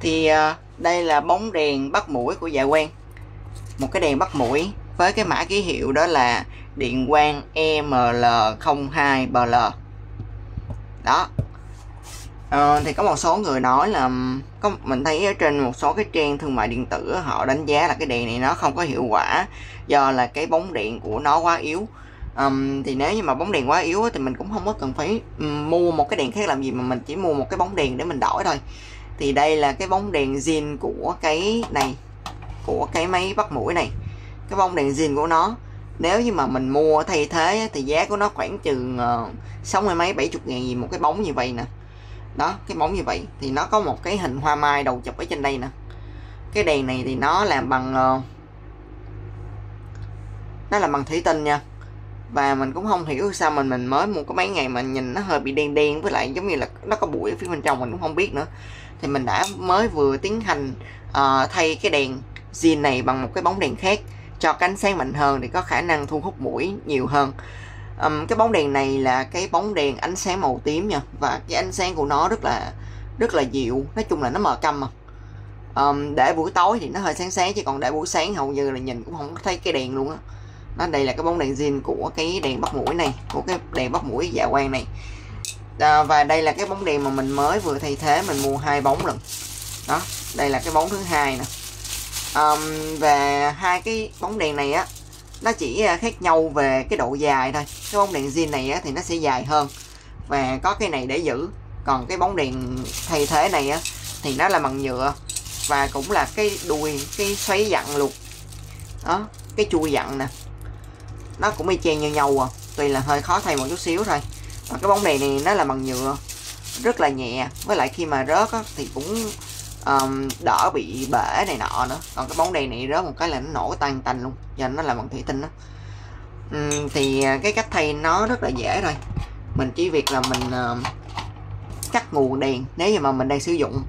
thì ờ, đây là bóng đèn bắt mũi của dạ Quang, một cái đèn bắt mũi với cái mã ký hiệu đó là điện quang EML02BL đó. Ờ, thì có một số người nói là có mình thấy ở trên một số cái trang thương mại điện tử họ đánh giá là cái đèn này nó không có hiệu quả do là cái bóng điện của nó quá yếu. Um, thì nếu như mà bóng đèn quá yếu thì mình cũng không có cần phải um, mua một cái đèn khác làm gì mà mình chỉ mua một cái bóng đèn để mình đổi thôi thì đây là cái bóng đèn zin của cái này, của cái máy bắt mũi này. Cái bóng đèn zin của nó, nếu như mà mình mua thay thế thì giá của nó khoảng chừng ờ, sáu mươi mấy, bảy chục ngàn gì một cái bóng như vậy nè. Đó, cái bóng như vậy. Thì nó có một cái hình hoa mai đầu chụp ở trên đây nè. Cái đèn này thì nó làm bằng ờ, nó làm bằng thủy tinh nha và mình cũng không hiểu sao mình mình mới mua có mấy ngày mà nhìn nó hơi bị đen đen với lại giống như là nó có bụi ở phía bên trong mình cũng không biết nữa. Thì mình đã mới vừa tiến hành uh, thay cái đèn zin này bằng một cái bóng đèn khác cho cái ánh sáng mạnh hơn thì có khả năng thu hút mũi nhiều hơn. Um, cái bóng đèn này là cái bóng đèn ánh sáng màu tím nha và cái ánh sáng của nó rất là rất là dịu nói chung là nó mờ câm mà. Um, để buổi tối thì nó hơi sáng sáng chứ còn để buổi sáng hầu như là nhìn cũng không thấy cái đèn luôn á đó đây là cái bóng đèn zin của cái đèn bắt mũi này của cái đèn bắt mũi dạ quang này. À, và đây là cái bóng đèn mà mình mới vừa thay thế mình mua hai bóng lần. Đó đây là cái bóng thứ hai nè. Um, và hai cái bóng đèn này á nó chỉ à, khác nhau về cái độ dài thôi. Cái bóng đèn zin này á, thì nó sẽ dài hơn. Và có cái này để giữ. Còn cái bóng đèn thay thế này á, thì nó là bằng nhựa. Và cũng là cái đuôi cái xoáy dặn luôn. Đó cái chui dặn nè nó cũng y chang như nhau à. Tuy là hơi khó thay một chút xíu thôi. Và cái bóng đèn này nó là bằng nhựa. Rất là nhẹ. Với lại khi mà rớt á, thì cũng um, đỡ bị bể này nọ nữa. Còn cái bóng đèn này rớt một cái là nó nổ tan tành luôn. Do nó là bằng thủy tinh đó um, thì à, cái cách thay nó rất là dễ thôi. Mình chỉ việc là mình uh, cắt nguồn đèn nếu như mà mình đang sử dụng.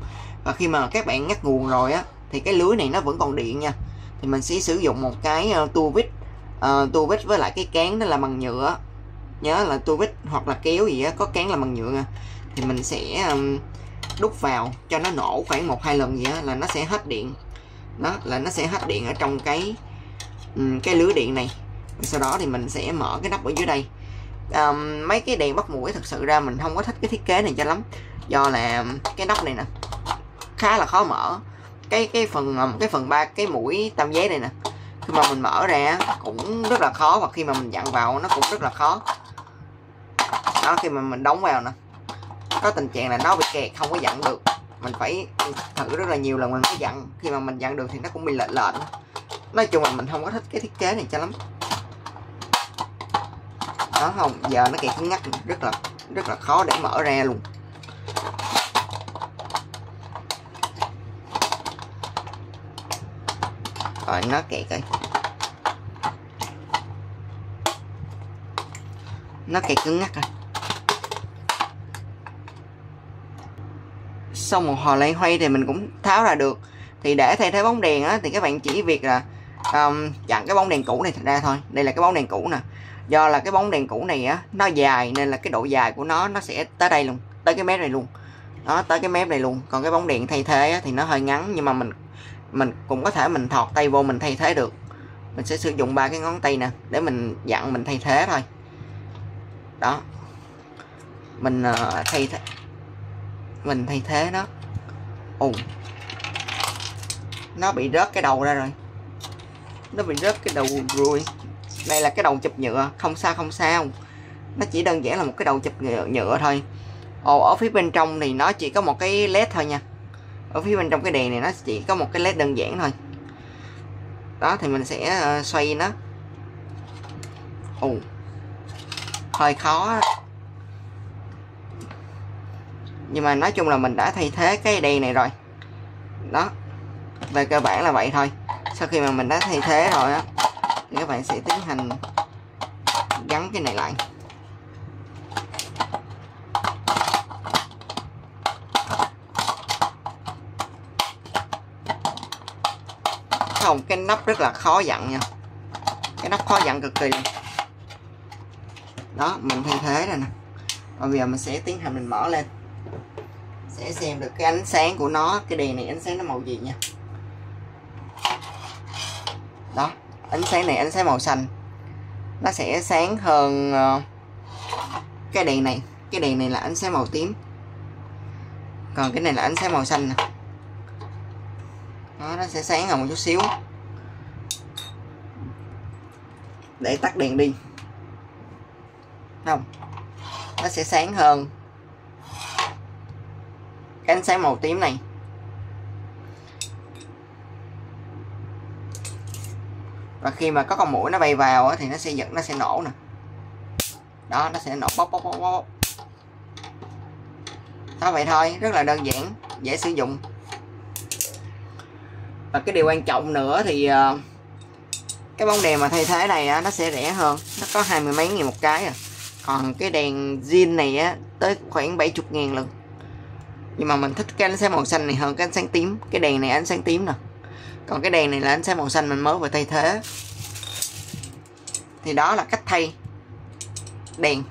Và khi mà các bạn ngắt nguồn rồi á thì cái lưới này nó vẫn còn điện nha. Thì mình sẽ sử dụng một cái uh, tua vít uh, tua vít với lại cái cán đó là bằng nhựa. Nhớ là tua vít hoặc là kéo gì á có cán là bằng nhựa thì mình sẽ um, đút vào cho nó nổ khoảng một hai lần gì á là nó sẽ hết điện. Đó là nó sẽ hết điện ở trong cái um, cái lưới điện này. Sau đó thì mình sẽ mở cái nắp ở dưới đây. Um, mấy cái đèn bắt mũi thật sự ra mình không có thích cái thiết kế này cho lắm. Do là cái nắp này nè khá là khó mở. Cái cái phần ờ, cái phần ba cái mũi tam giác này nè khi mà mình mở ra cũng rất là khó và khi mà mình dặn vào nó cũng rất là khó. Đó khi mà mình đóng vào nè có tình trạng là nó bị kẹt không có dặn được. Mình phải thử rất là nhiều lần mình mới dặn. Khi mà mình dặn được thì nó cũng bị lệch lệch. Nói chung là mình không có thích cái thiết kế này cho lắm. Đó không giờ nó kẹt cứng ngắt, rất là rất là khó để mở ra luôn. Nó kẹt rồi nó kẹt cứng ngắc rồi sau một hồi loay hoay thì mình cũng tháo ra được. Thì để thay thế bóng đèn á thì các bạn chỉ việc là um, chặn cái bóng đèn cũ này ra thôi. Đây là cái bóng đèn cũ nè. Do là cái bóng đèn cũ này á nó dài nên là cái độ dài của nó nó sẽ tới đây luôn tới cái mép này luôn. Đó tới cái mép này luôn. Còn cái bóng đèn thay thế á, thì nó hơi ngắn nhưng mà mình mình cũng có thể mình thọt tay vô mình thay thế được. Mình sẽ sử dụng ba cái ngón tay nè để mình dặn mình thay thế thôi. Đó. Mình uh, thay thế mình thay thế nó. Ù nó bị rớt cái đầu ra rồi. Nó bị rớt cái đầu rồi. Đây là cái đầu chụp nhựa không sao không sao. Nó chỉ đơn giản là một cái đầu chụp nhựa, nhựa thôi. Ồ ở phía bên trong thì nó chỉ có một cái led thôi nha ở phía bên trong cái đèn này nó chỉ có một cái led đơn giản thôi. Đó, thì mình sẽ ờ, xoay nó. Ồ, hơi khó. Nhưng mà nói chung là mình đã thay thế cái đèn này rồi. Đó, về cơ bản là vậy thôi. Sau khi mà mình đã thay thế rồi á, thì các bạn sẽ tiến hành gắn cái này lại. Không? Cái nắp rất là khó dặn nha. Cái nắp khó dặn cực kỳ đó, mình thay thế rồi nè. Và bây giờ mình sẽ tiến hành mình mở lên. Sẽ xem được cái ánh sáng của nó, cái đèn này, ánh sáng nó màu gì nha. Đó, ánh sáng này, ánh sáng màu xanh. Nó sẽ sáng hơn ờ, cái đèn này. Cái đèn này là ánh sáng màu tím. Còn cái này là ánh sáng màu xanh nè đó, nó sẽ sáng hơn một chút xíu. Để tắt đèn đi. Không nó sẽ sáng hơn cái ánh sáng màu tím này. Và khi mà có con mũi nó bay vào thì nó sẽ giật nó sẽ nổ nè. Đó nó sẽ nổ bóp bóp bóp bóp. Đó vậy thôi rất là đơn giản dễ sử dụng và cái điều quan trọng nữa thì uh, cái bóng đèn mà thay thế này á, nó sẽ rẻ hơn. Nó có hai mươi mấy nghìn một cái à. Còn cái đèn zin này á tới khoảng 70 ngàn lần. Nhưng mà mình thích cái ánh sáng màu xanh này hơn cái ánh sáng tím. Cái đèn này ánh sáng tím nè. Còn cái đèn này là ánh sáng màu xanh mình mới vừa thay thế. Thì đó là cách thay đèn.